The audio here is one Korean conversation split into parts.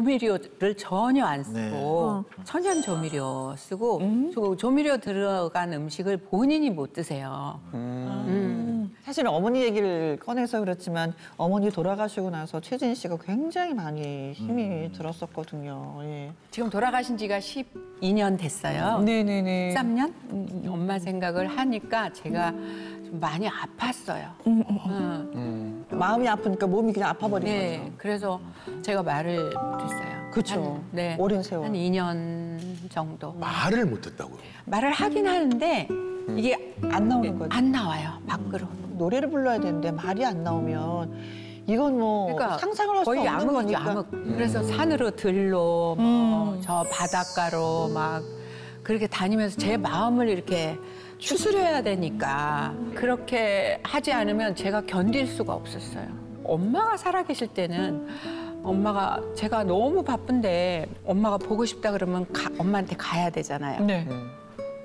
조미료를 전혀 안 쓰고 네. 어. 천연 조미료 쓰고 음. 조- 조미료 들어간 음식을 본인이 못 드세요. 사실 어머니 얘기를 꺼내서 그렇지만 어머니 돌아가시고 나서 최진 씨가 굉장히 많이 힘이 들었었거든요. 예. 지금 돌아가신 지가 12년 됐어요. 네네네. 13년? 엄마 생각을 하니까 제가 좀 많이 아팠어요. 응. 마음이 아프니까 몸이 그냥 아파버린 네, 거죠. 그래서 제가 말을 못했어요. 그쵸. 한, 네, 오랜 세월. 한 2년 정도. 말을 못했다고요. 말을 하긴 하는데 이게 안 나오는 거죠. 안 나와요, 밖으로. 노래를 불러야 되는데 말이 안 나오면 이건 뭐 그러니까 상상을 할수 거의 없는 암흑이죠, 거니까. 암흑. 그래서 산으로 들로 뭐 저 바닷가로 막 그렇게 다니면서 제 마음을 이렇게 추스려야 되니까 그렇게 하지 않으면 제가 견딜 수가 없었어요. 엄마가 살아계실 때는 엄마가 제가 너무 바쁜데 엄마가 보고 싶다 그러면 가- 엄마한테 가야 되잖아요. 네.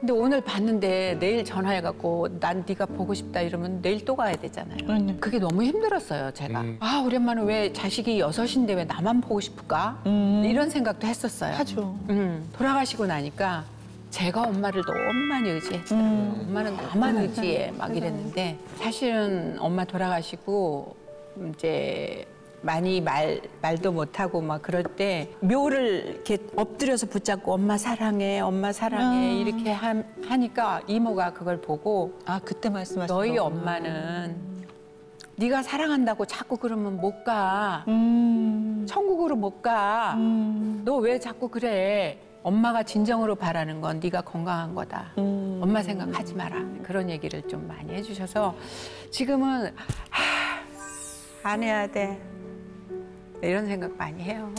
근데 오늘 봤는데 내일 전화해갖고 난 네가 보고 싶다 이러면 내일 또 가야 되잖아요. 네. 그게 너무 힘들었어요, 제가. 아, 우리 엄마는 왜 자식이 여섯인데 왜 나만 보고 싶을까? 이런 생각도 했었어요. 하죠. 음, 돌아가시고 나니까 제가 엄마를 너무 많이 의지했어요. 엄마는 나만 의지해 막 이랬는데 사실은 엄마 돌아가시고 이제 많이 말 말도 못하고 막 그럴 때 묘를 이렇게 엎드려서 붙잡고 엄마 사랑해, 엄마 사랑해 이렇게 하, 하니까 이모가 그걸 보고 아 그때 말씀하신 너희 거구나. 엄마는 네가 사랑한다고 자꾸 그러면 못 가. 음. 천국으로 못 가. 너왜 자꾸 그래? 엄마가 진정으로 바라는 건 네가 건강한 거다. 음. 엄마 생각하지 마라. 그런 얘기를 좀 많이 해주셔서 지금은 하, 안 해야 돼. 이런 생각 많이 해요.